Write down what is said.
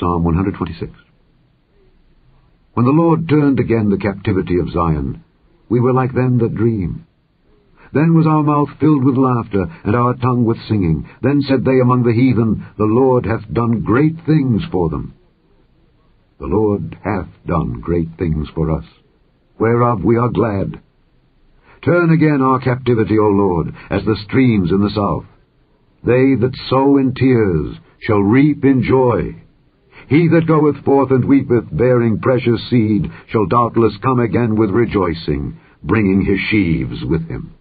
Psalm 126 When the Lord turned again the captivity of Zion, we were like them that dream. Then was our mouth filled with laughter, and our tongue with singing. Then said they among the heathen, The Lord hath done great things for them. The Lord hath done great things for us, whereof we are glad. Turn again our captivity, O Lord, as the streams in the south. They that sow in tears shall reap in joy. He that goeth forth and weepeth, bearing precious seed, shall doubtless come again with rejoicing, bringing his sheaves with him.